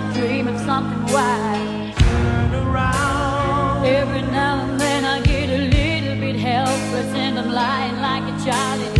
I dream of something wild. Turn around. Every now and then I get a little bit helpless and I'm lying like a child